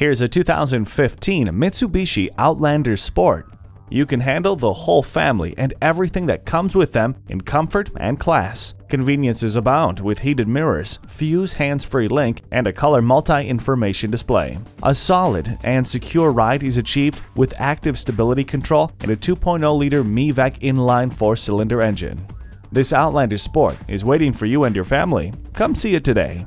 Here's a 2015 Mitsubishi Outlander Sport. You can handle the whole family and everything that comes with them in comfort and class. Conveniences abound with heated mirrors, fuse hands-free link, and a color multi-information display. A solid and secure ride is achieved with active stability control and a 2.0-liter MIVEC inline four-cylinder engine. This Outlander Sport is waiting for you and your family. Come see it today.